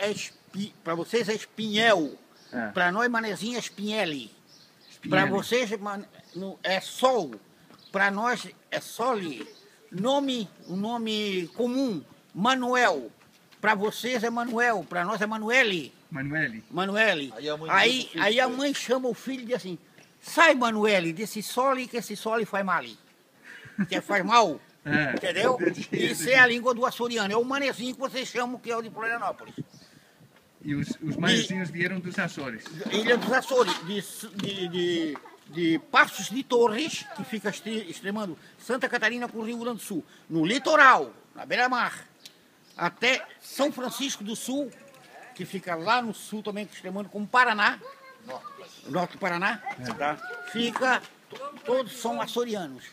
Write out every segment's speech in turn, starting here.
é espi... para vocês é espinhel. É. Para nós, manezinha, é espinhele. Para vocês man- é sol. Para nós é sole. Nome, o nome comum, Manuel. Para vocês é Manuel. Para nós é Manuele. Manuele. Manuele. Aí a mãe Aí, filho, aí a mãe chama o filho e diz assim: sai, Manuele, desse sole que esse sole faz mal. Que faz mal. É. Entendeu? Entendi, Isso é a língua do açoriano. É o manezinho que vocês chamam que é o de Florianópolis. E os, os manezinhos vieram dos Açores. Ilha dos Açores, de, de, de, Passos de Torres, que fica extremando Santa Catarina com o Rio Grande do Sul, no litoral, na beira-mar, até São Francisco do Sul, que fica lá no sul também, extremando com o Paraná, norte do Paraná, tá? fica, to- todos são açorianos.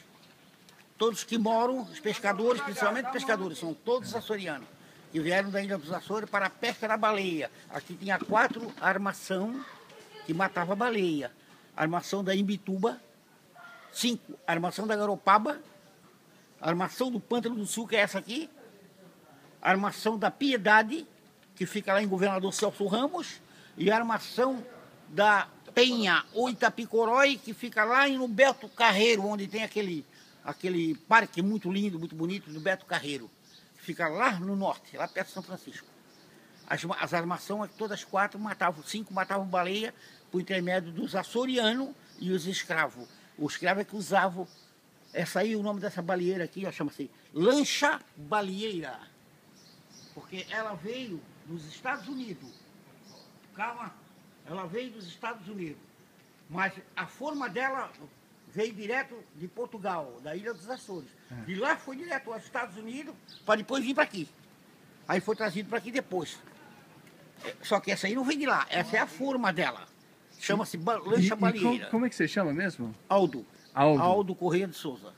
Todos que moram, os pescadores, principalmente pescadores, são todos açorianos, que vieram da Ilha dos Açores para a pesca da baleia. Aqui tinha quatro armação que matava baleia. Armação da Imbituba, cinco, armação da Garopaba, armação do Pântano do Sul, que é essa aqui, armação da Piedade, que fica lá em Governador Celso Ramos, e armação da Penha ou Itapicorói, que fica lá em Beto Carreiro, onde tem aquele, aquele parque muito lindo, muito bonito do Beto Carreiro. Fica lá no norte, lá perto de São Francisco. As, as armações, todas quatro matavam, cinco matavam baleia por intermédio dos açorianos e os escravos. Os escravos é que usavam, essa aí, o nome dessa baleeira aqui, chama-se lancha baleeira. Porque ela veio dos Estados Unidos. Calma, ela veio dos Estados Unidos. Mas a forma dela veio direto de Portugal, da Ilha dos Açores. De lá foi direto aos Estados Unidos para depois vir para aqui. Aí foi trazido para aqui depois. É, Só que essa aí não vem de lá, essa é a forma dela. Chama-se lancha e como, baleeira. como é que você chama mesmo? Aldo. Aldo. Aldo Correia de Souza.